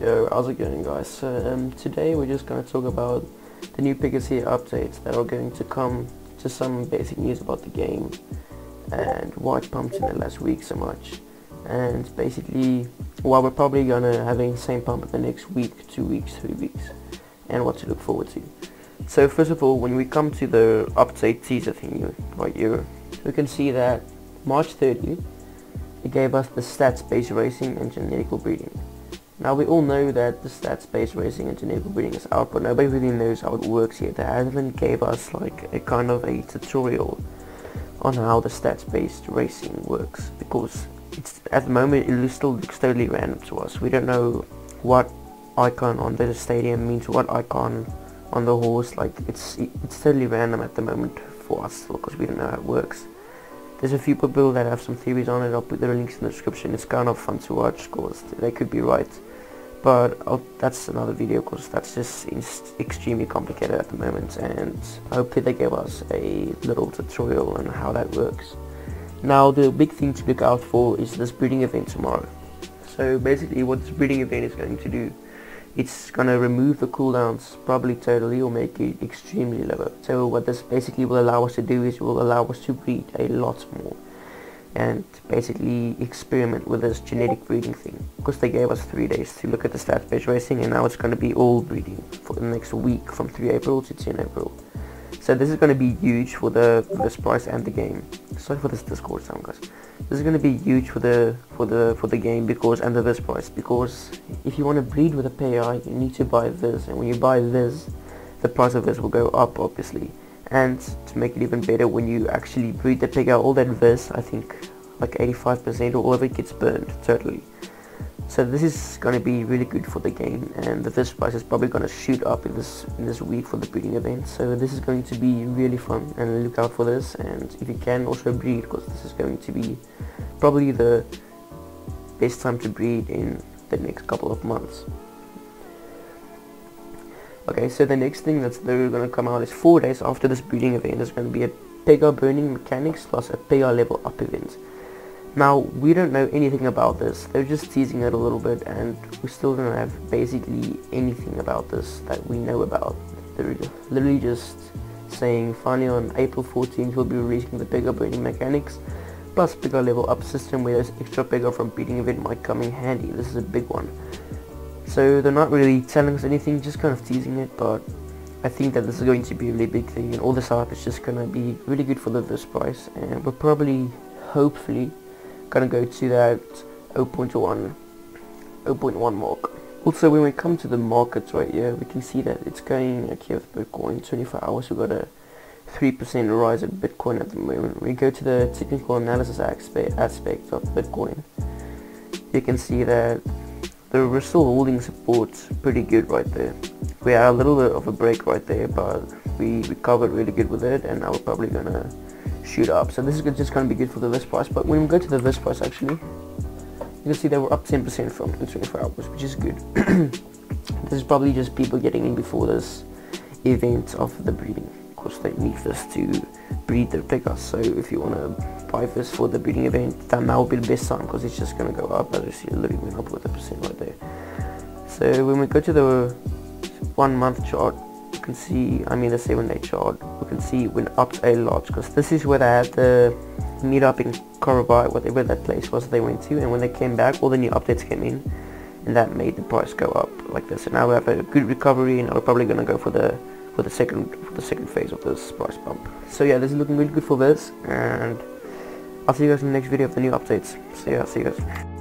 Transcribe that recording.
Yo, how's it going guys? So um, today we're just going to talk about the new Pegaxy updates that are going to come to some basic news about the game and why it pumped in the last week so much and basically why we're probably going to have a same pump in the next week, two weeks, three weeks and what to look forward to. So first of all when we come to the update teaser thing right here we can see that March 30 it gave us the stats-based racing and genetical breeding. Now we all know that the stats-based racing and genetical breeding is out, but nobody really knows how it works yet. They haven't gave us like a kind of a tutorial on how the stats-based racing works because it's at the moment it still looks totally random to us. We don't know what icon on the stadium means what icon on the horse. Like it's it's totally random at the moment for us because we don't know how it works. There's a few people that have some theories on it. I'll put the links in the description. It's kind of fun to watch because they could be right but I'll, that's another video because that's just extremely complicated at the moment and hopefully they give us a little tutorial on how that works. Now the big thing to look out for is this breeding event tomorrow. So basically what this breeding event is going to do, it's going to remove the cooldowns probably totally or make it extremely low. So what this basically will allow us to do is it will allow us to breed a lot more and basically experiment with this genetic breeding thing. Because they gave us three days to look at the stats based racing and now it's going to be all breeding for the next week from 3 April to 10 April. So this is going to be huge for the for this price and the game. Sorry for this discord sound guys. This is going to be huge for the for the for the game because and the this price because if you want to breed with a PI you need to buy this and when you buy this the price of this will go up obviously and to make it even better when you actually breed the pig out all that vis I think like 85% or all of it gets burned totally. So this is going to be really good for the game and the vis price is probably going to shoot up in this in this week for the breeding event. So this is going to be really fun and look out for this. And if you can also breed because this is going to be probably the best time to breed in the next couple of months Okay, so the next thing that's going to come out is four days after this breeding event. There's going to be a Pega burning mechanics plus a Pega level up event. Now, we don't know anything about this. They're just teasing it a little bit and we still don't have basically anything about this that we know about. They're literally just saying finally on April 14th we'll be releasing the Pega burning mechanics plus Pega level up system where this extra Pega from breeding event might come in handy. This is a big one. So they're not really telling us anything, just kind of teasing it, but I think that this is going to be a really big thing and all this hype is just going to be really good for the this price and we're probably, hopefully, going to go to that 0.1, 0.1 mark. Also when we come to the markets right here, we can see that it's going okay with Bitcoin, 24 hours we've got a 3% rise in Bitcoin at the moment. We go to the technical analysis aspect of Bitcoin. You can see that the we're holding support's pretty good right there. We had a little bit of a break right there, but we recovered really good with it, and now we're probably gonna shoot up. So this is just gonna be good for the list price. But when we go to the list price, actually, you can see that we're up 10% from 24 hours, which is good. this is probably just people getting in before this event of the breeding. Course, they need this to breed their pickers. So if you wanna buy this for the breeding event, then that will be the best time because it's just going to go up as you see, literally went up with a percent right there. So when we go to the one month chart, you can see, I mean the seven day chart, we can see went up a lot because this is where they had the meet up in Korobai, whatever that place was they went to, and when they came back, all the new updates came in, and that made the price go up like this. And now we have a good recovery, and we're probably going to go for the for the second for the second phase of this price bump. So yeah, this is looking really good for this, and I'll see you guys in the next video of the new updates. See ya, see you guys.